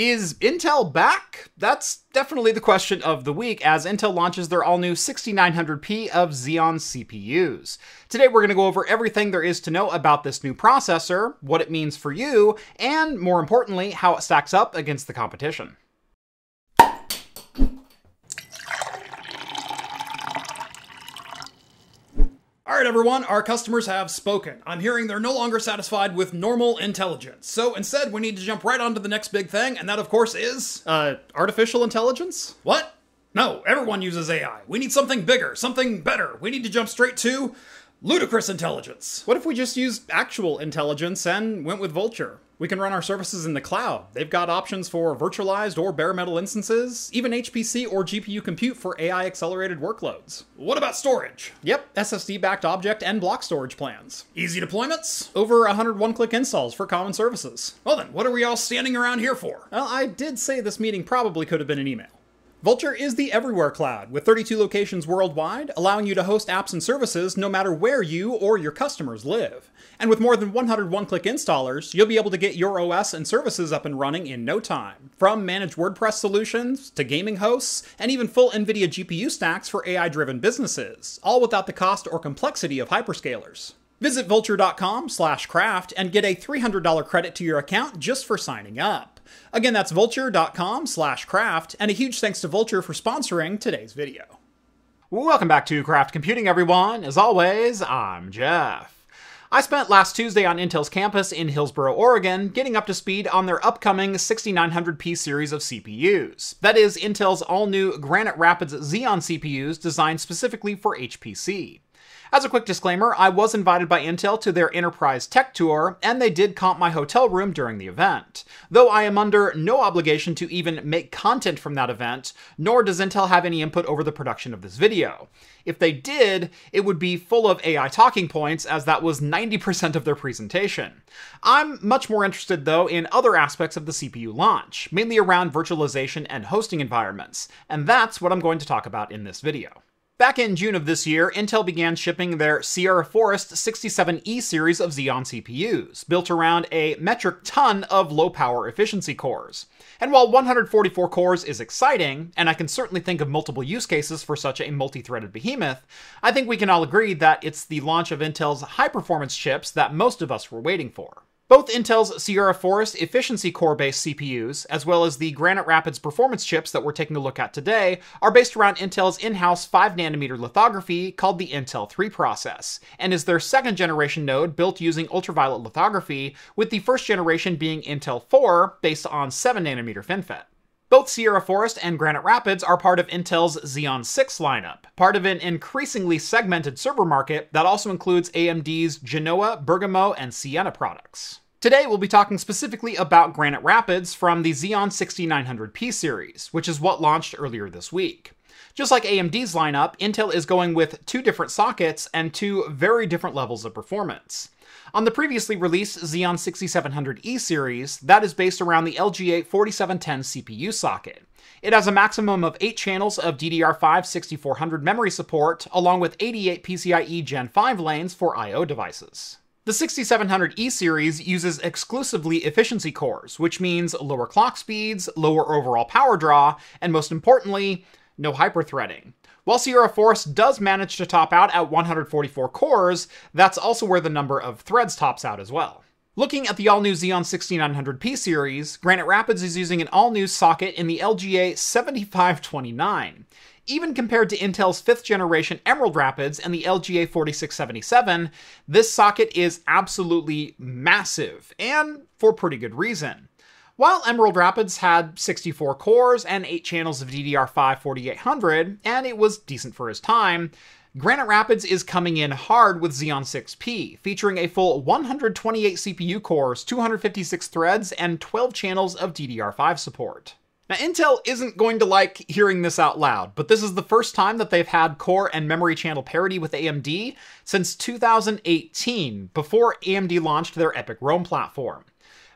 Is Intel back? That's definitely the question of the week as Intel launches their all new 6900P of Xeon CPUs. Today we're going to go over everything there is to know about this new processor, what it means for you, and more importantly, how it stacks up against the competition. All right, everyone, our customers have spoken. I'm hearing they're no longer satisfied with normal intelligence. So instead, we need to jump right on to the next big thing, and that, of course, is. Uh, artificial intelligence? What? No, everyone uses AI. We need something bigger, something better. We need to jump straight to ludicrous intelligence. What if we just used actual intelligence and went with Vultr? We can run our services in the cloud. They've got options for virtualized or bare metal instances, even HPC or GPU compute for AI accelerated workloads. What about storage? Yep, SSD backed object and block storage plans. Easy deployments? Over 100 one click installs for common services. Well, then, what are we all standing around here for? Well, I did say this meeting probably could have been an email. Vultr is the everywhere cloud with 32 locations worldwide, allowing you to host apps and services no matter where you or your customers live. And with more than 100 one click installers, you'll be able to get your OS and services up and running in no time. From managed WordPress solutions to gaming hosts, and even full NVIDIA GPU stacks for AI driven businesses, all without the cost or complexity of hyperscalers. Visit vultr.com slash craft and get a $300 credit to your account just for signing up. Again, that's vultr.com slash craft, and a huge thanks to Vultr for sponsoring today's video. Welcome back to Craft Computing, everyone. As always, I'm Jeff. I spent last Tuesday on Intel's campus in Hillsboro, Oregon, getting up to speed on their upcoming 6900P series of CPUs. That is, Intel's all new Granite Rapids Xeon CPUs designed specifically for HPC. As a quick disclaimer, I was invited by Intel to their Enterprise Tech Tour, and they did comp my hotel room during the event. Though I am under no obligation to even make content from that event, nor does Intel have any input over the production of this video. If they did, it would be full of AI talking points, as that was 90% of their presentation. I'm much more interested, though, in other aspects of the CPU launch, mainly around virtualization and hosting environments, and that's what I'm going to talk about in this video. Back in June of this year, Intel began shipping their Sierra Forest 67E series of Xeon CPUs, built around a metric ton of low power efficiency cores. And while 144 cores is exciting, and I can certainly think of multiple use cases for such a multi threaded behemoth, I think we can all agree that it's the launch of Intel's high performance chips that most of us were waiting for. Both Intel's Sierra Forest efficiency core based CPUs, as well as the Granite Rapids performance chips that we're taking a look at today, are based around Intel's in house 5nm lithography called the Intel 3 process, and is their second generation node built using ultraviolet lithography, with the first generation being Intel 4 based on 7nm FinFET. Both Sierra Forest and Granite Rapids are part of Intel's Xeon 6 lineup, part of an increasingly segmented server market that also includes AMD's Genoa, Bergamo, and Siena products. Today, we'll be talking specifically about Granite Rapids from the Xeon 6900P series, which is what launched earlier this week. Just like AMD's lineup, Intel is going with two different sockets and two very different levels of performance. On the previously released Xeon 6700E series, that is based around the LGA 4710 CPU socket. It has a maximum of 8 channels of DDR5 6400 memory support, along with 88 PCIe Gen 5 lanes for I.O. devices. The 6700E series uses exclusively efficiency cores, which means lower clock speeds, lower overall power draw, and most importantly, no hyperthreading. While Sierra Forest does manage to top out at 144 cores, that's also where the number of threads tops out as well. Looking at the all-new Xeon 6900P series, Granite Rapids is using an all-new socket in the LGA 7529. Even compared to Intel's 5th generation Emerald Rapids and the LGA 4677, this socket is absolutely massive, and for pretty good reason. While Emerald Rapids had 64 cores and 8 channels of DDR5 4800, and it was decent for his time, Granite Rapids is coming in hard with Xeon 6P, featuring a full 128 CPU cores, 256 threads, and 12 channels of DDR5 support. Now, Intel isn't going to like hearing this out loud, but this is the first time that they've had core and memory channel parity with AMD since 2018, before AMD launched their EPYC Rome platform.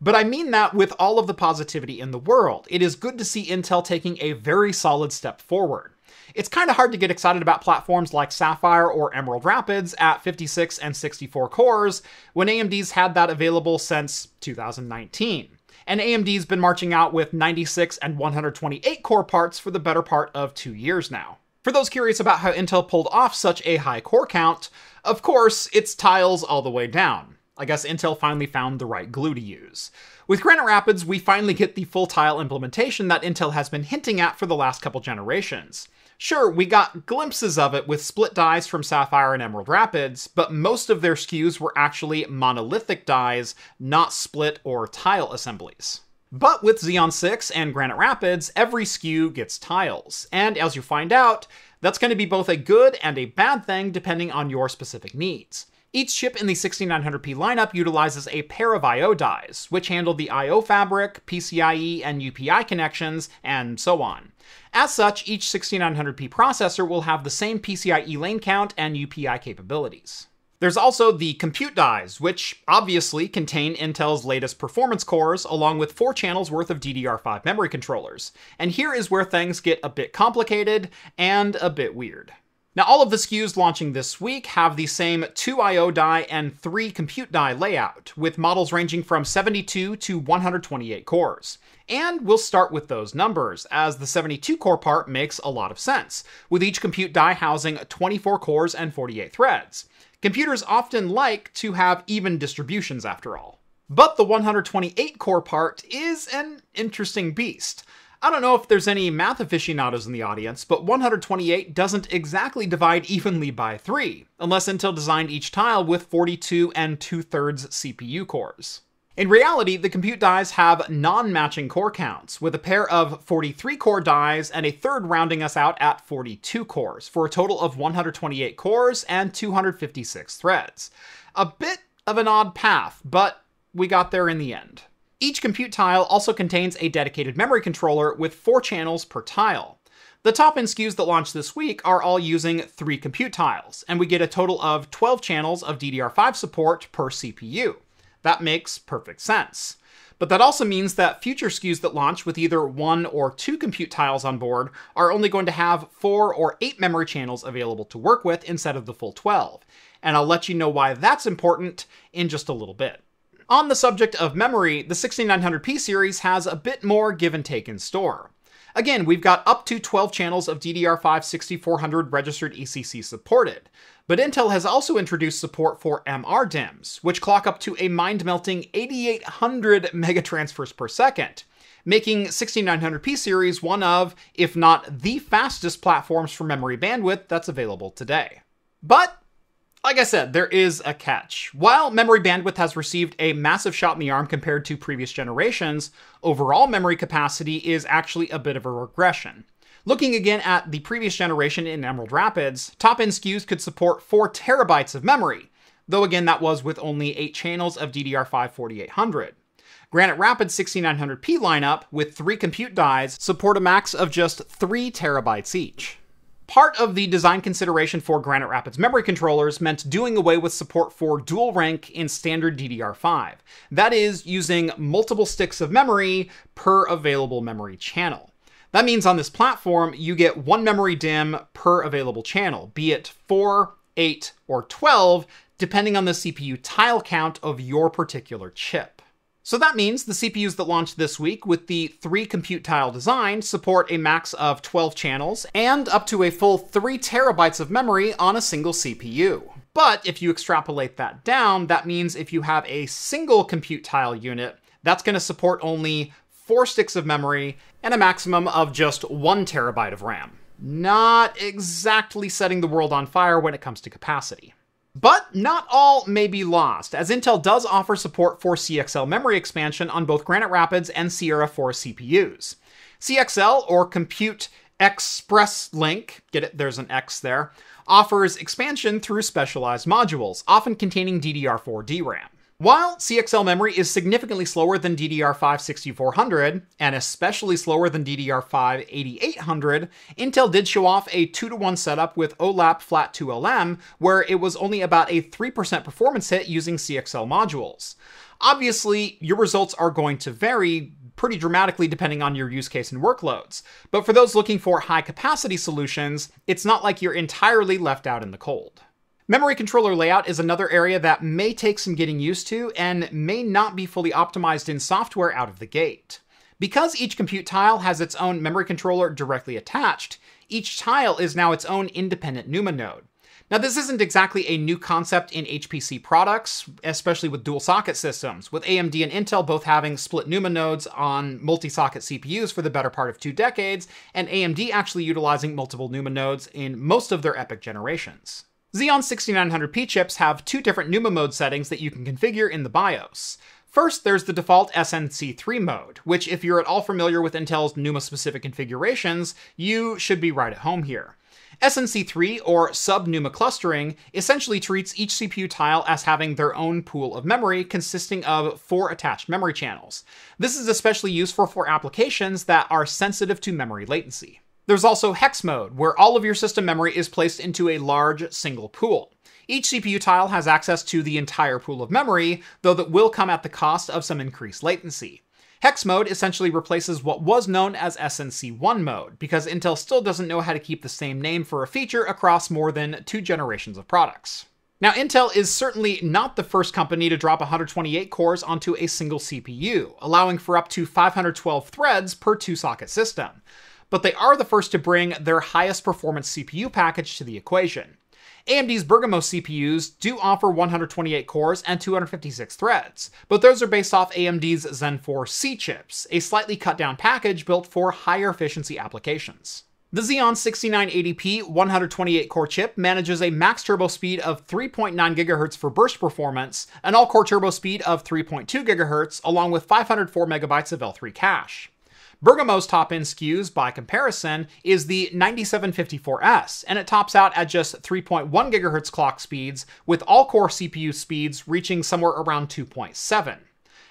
But I mean that with all of the positivity in the world. It is good to see Intel taking a very solid step forward. It's kind of hard to get excited about platforms like Sapphire or Emerald Rapids at 56 and 64 cores when AMD's had that available since 2019. and AMD's been marching out with 96 and 128 core parts for the better part of two years now. For those curious about how Intel pulled off such a high core count, of course, it's tiles all the way down. I guess Intel finally found the right glue to use. With Granite Rapids, we finally get the full tile implementation that Intel has been hinting at for the last couple generations. Sure, we got glimpses of it with split dies from Sapphire and Emerald Rapids, but most of their SKUs were actually monolithic dies, not split or tile assemblies. But with Xeon 6 and Granite Rapids, every SKU gets tiles, and as you find out, that's going to be both a good and a bad thing depending on your specific needs. Each chip in the 6900P lineup utilizes a pair of I.O. dies, which handle the I.O. fabric, PCIe, and UPI connections, and so on. As such, each 6900P processor will have the same PCIe lane count and UPI capabilities. There's also the compute dies, which obviously contain Intel's latest performance cores, along with four channels worth of DDR5 memory controllers. And here is where things get a bit complicated and a bit weird. Now, all of the SKUs launching this week have the same 2 I.O. die and 3 compute die layout, with models ranging from 72 to 128 cores. And we'll start with those numbers, as the 72 core part makes a lot of sense, with each compute die housing 24 cores and 48 threads. Computers often like to have even distributions after all. But the 128 core part is an interesting beast. I don't know if there's any math aficionados in the audience, but 128 doesn't exactly divide evenly by 3, unless Intel designed each tile with 42 and 2 thirds CPU cores. In reality, the compute dies have non-matching core counts, with a pair of 43 core dies and a third rounding us out at 42 cores, for a total of 128 cores and 256 threads. A bit of an odd path, but we got there in the end. Each compute tile also contains a dedicated memory controller with four channels per tile. The top-end SKUs that launched this week are all using three compute tiles, and we get a total of 12 channels of DDR5 support per CPU. That makes perfect sense. But that also means that future SKUs that launch with either one or two compute tiles on board are only going to have four or eight memory channels available to work with instead of the full 12. And I'll let you know why that's important in just a little bit. On the subject of memory, the 6900P series has a bit more give and take in store. Again, we've got up to 12 channels of DDR5 6400 registered ECC supported, but Intel has also introduced support for MRDIMMs, which clock up to a mind-melting 8800 megatransfers per second, making 6900P series one of, if not the fastest platforms for memory bandwidth that's available today. But like I said, there is a catch. While memory bandwidth has received a massive shot in the arm compared to previous generations, overall memory capacity is actually a bit of a regression. Looking again at the previous generation in Emerald Rapids, top-end SKUs could support 4 terabytes of memory, though again that was with only 8 channels of DDR5 4800. Granite Rapids 6900P lineup, with 3 compute dies, support a max of just 3 terabytes each. Part of the design consideration for Granite Rapids memory controllers meant doing away with support for dual rank in standard DDR5. That is, using multiple sticks of memory per available memory channel. That means on this platform, you get one memory DIMM per available channel, be it 4, 8, or 12, depending on the CPU tile count of your particular chip. So that means the CPUs that launched this week with the 3 compute tile design support a max of 12 channels and up to a full 3 terabytes of memory on a single CPU. But if you extrapolate that down, that means if you have a single compute tile unit, that's going to support only 4 sticks of memory and a maximum of just 1 terabyte of RAM. Not exactly setting the world on fire when it comes to capacity. But not all may be lost, as Intel does offer support for CXL memory expansion on both Granite Rapids and Sierra Forest CPUs. CXL, or Compute Express Link, get it, there's an X there, offers expansion through specialized modules, often containing DDR4 DRAM. While CXL memory is significantly slower than DDR5 6400, and especially slower than DDR5 8800, Intel did show off a 2 to 1 setup with OLAP Flat 2LM, where it was only about a 3% performance hit using CXL modules. Obviously, your results are going to vary pretty dramatically depending on your use case and workloads, but for those looking for high capacity solutions, it's not like you're entirely left out in the cold. Memory controller layout is another area that may take some getting used to and may not be fully optimized in software out of the gate. Because each compute tile has its own memory controller directly attached, each tile is now its own independent NUMA node. Now, this isn't exactly a new concept in HPC products, especially with dual socket systems, with AMD and Intel both having split NUMA nodes on multi socket CPUs for the better part of two decades, and AMD actually utilizing multiple NUMA nodes in most of their EPYC generations. Xeon 6900P chips have two different NUMA mode settings that you can configure in the BIOS. First, there's the default SNC3 mode, which if you're at all familiar with Intel's NUMA specific configurations, you should be right at home here. SNC3, or sub-NUMA clustering, essentially treats each CPU tile as having their own pool of memory consisting of four attached memory channels. This is especially useful for applications that are sensitive to memory latency. There's also hex mode, where all of your system memory is placed into a large single pool. Each CPU tile has access to the entire pool of memory, though that will come at the cost of some increased latency. Hex mode essentially replaces what was known as SNC1 mode, because Intel still doesn't know how to keep the same name for a feature across more than two generations of products. Now, Intel is certainly not the first company to drop 128 cores onto a single CPU, allowing for up to 512 threads per two socket system. But they are the first to bring their highest performance CPU package to the equation. AMD's Bergamo CPUs do offer 128 cores and 256 threads, but those are based off AMD's Zen 4 C chips, a slightly cut down package built for higher efficiency applications. The Xeon 6980P 128 core chip manages a max turbo speed of 3.9 GHz for burst performance, an all core turbo speed of 3.2 GHz, along with 504 MB of L3 cache. Bergamo's top end SKUs, by comparison, is the 9754S, and it tops out at just 3.1 GHz clock speeds, with all core CPU speeds reaching somewhere around 2.7.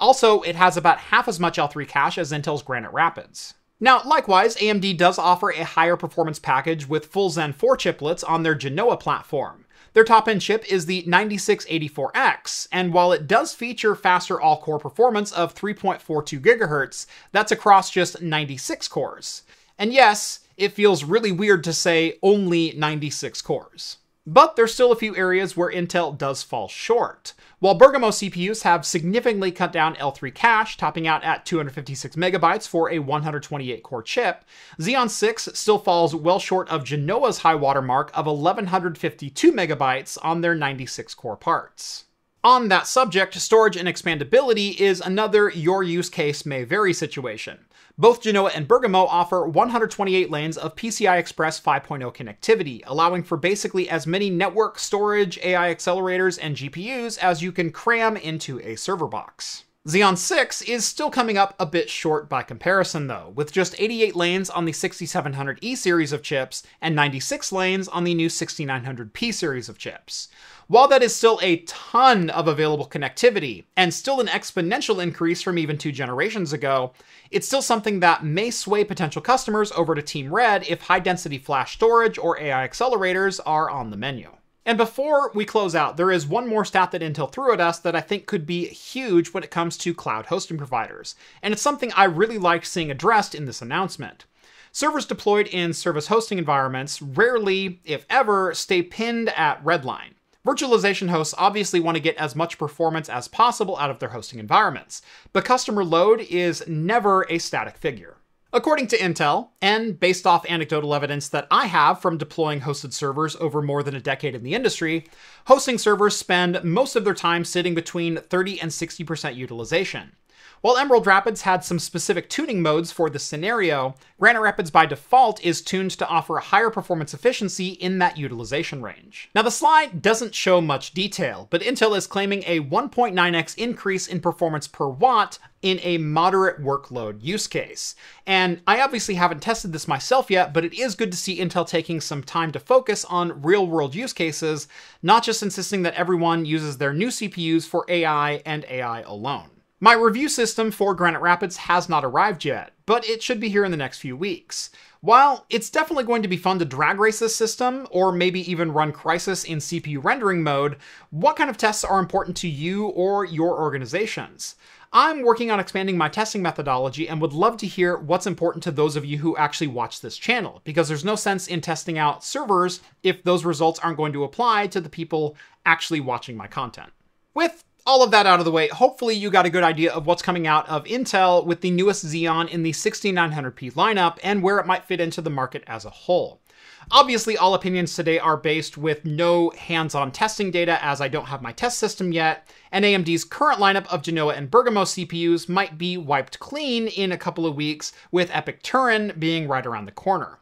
Also, it has about half as much L3 cache as Intel's Granite Rapids. Now, likewise, AMD does offer a higher performance package with full Zen 4 chiplets on their Genoa platform. Their top end chip is the 9684X, and while it does feature faster all core performance of 3.42 GHz, that's across just 96 cores. And yes, it feels really weird to say only 96 cores. But there's still a few areas where Intel does fall short. While Bergamo CPUs have significantly cut down L3 cache, topping out at 256 megabytes for a 128 core chip, Xeon 6 still falls well short of Genoa's high watermark of 1152 megabytes on their 96 core parts. On that subject, storage and expandability is another your use case may vary situation. Both Genoa and Bergamo offer 128 lanes of PCI Express 5.0 connectivity, allowing for basically as many network, storage, AI accelerators, and GPUs as you can cram into a server box. Xeon 6 is still coming up a bit short by comparison though, with just 88 lanes on the 6700E series of chips and 96 lanes on the new 6900P series of chips. While that is still a ton of available connectivity, and still an exponential increase from even two generations ago, it's still something that may sway potential customers over to Team Red if high density flash storage or AI accelerators are on the menu. And before we close out, there is one more stat that Intel threw at us that I think could be huge when it comes to cloud hosting providers. And it's something I really liked seeing addressed in this announcement. Servers deployed in service hosting environments rarely, if ever, stay pinned at redline. Virtualization hosts obviously want to get as much performance as possible out of their hosting environments, but customer load is never a static figure. According to Intel, and based off anecdotal evidence that I have from deploying hosted servers over more than a decade in the industry, hosting servers spend most of their time sitting between 30 and 60% utilization. While Emerald Rapids had some specific tuning modes for the scenario, Granite Rapids by default is tuned to offer a higher performance efficiency in that utilization range. Now the slide doesn't show much detail, but Intel is claiming a 1.9x increase in performance per watt in a moderate workload use case. And I obviously haven't tested this myself yet, but it is good to see Intel taking some time to focus on real world use cases, not just insisting that everyone uses their new CPUs for AI and AI alone. My review system for Granite Rapids has not arrived yet, but it should be here in the next few weeks. While it's definitely going to be fun to drag race this system, or maybe even run Crysis in CPU rendering mode, what kind of tests are important to you or your organizations? I'm working on expanding my testing methodology and would love to hear what's important to those of you who actually watch this channel, because there's no sense in testing out servers if those results aren't going to apply to the people actually watching my content. With all of that out of the way, hopefully you got a good idea of what's coming out of Intel with the newest Xeon in the 6900P lineup and where it might fit into the market as a whole. Obviously, all opinions today are based with no hands on testing data as I don't have my test system yet, and AMD's current lineup of Genoa and Bergamo CPUs might be wiped clean in a couple of weeks, with EPYC Turin being right around the corner.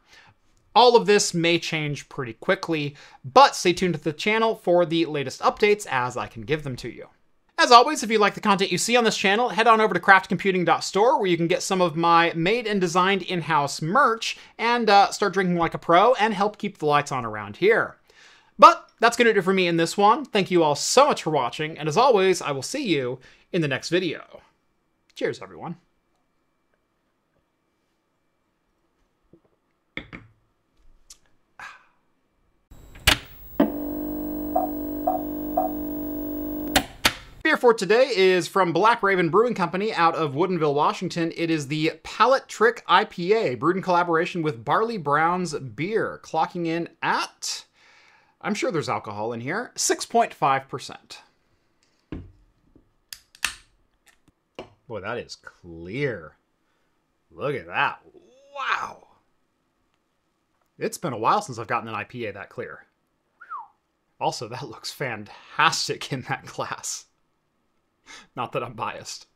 All of this may change pretty quickly, but stay tuned to the channel for the latest updates as I can give them to you. As always, if you like the content you see on this channel, head on over to craftcomputing.store where you can get some of my made and designed in-house merch and uh, start drinking like a pro and help keep the lights on around here. But that's going to do it for me in this one. Thank you all so much for watching, and as always, I will see you in the next video. Cheers, everyone. Beer for today is from Black Raven Brewing Company out of Woodinville, Washington. It is the Pallet Trick IPA, brewed in collaboration with Barley Brown's Beer, clocking in at, I'm sure there's alcohol in here, 6.5%. Boy, that is clear. Look at that. Wow. It's been a while since I've gotten an IPA that clear. Also, that looks fantastic in that glass. Not that I'm biased.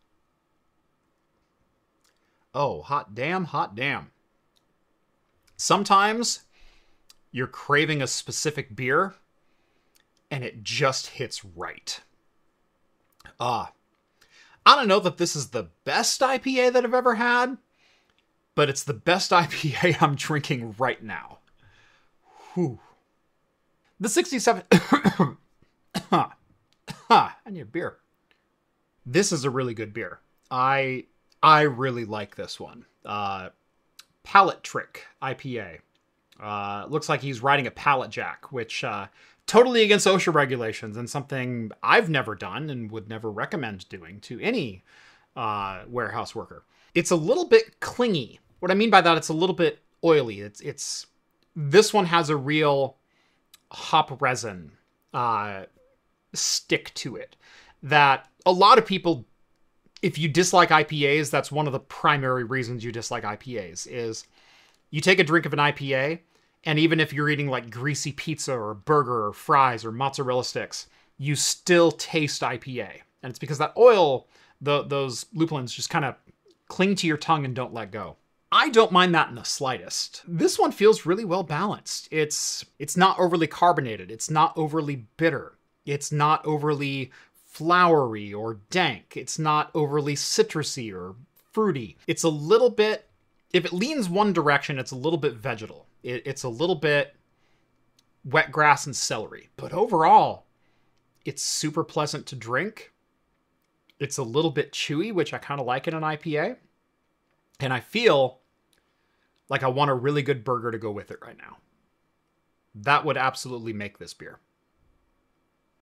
Oh, hot damn, hot damn. Sometimes you're craving a specific beer and it just hits right. Ah. Uh, I don't know that this is the best IPA that I've ever had, but it's the best IPA I'm drinking right now. Whew. The 67. ha. ha. I need a beer. This is a really good beer. I I really like this one. Uh, Pallet Trick IPA. Uh, looks like he's riding a pallet jack, which uh, totally against OSHA regulations and something I've never done and would never recommend doing to any uh, warehouse worker. It's a little bit clingy. What I mean by that, it's a little bit oily. It's it's this one has a real hop resin uh, stick to it that a lot of people if you dislike IPAs, that's one of the primary reasons you dislike IPAs is you take a drink of an IPA and even if you're eating like greasy pizza or burger or fries or mozzarella sticks, you still taste IPA. And it's because that oil, the those lupulins just kind of cling to your tongue and don't let go. I don't mind that in the slightest. This one feels really well balanced. It's it's not overly carbonated, it's not overly bitter. It's not overly flowery or dank. It's not overly citrusy or fruity. It's a little bit, if it leans one direction, it's a little bit vegetal. It, it's a little bit wet grass and celery. But overall, it's super pleasant to drink. It's a little bit chewy, which I kind of like in an IPA. And I feel like I want a really good burger to go with it right now. That would absolutely make this beer.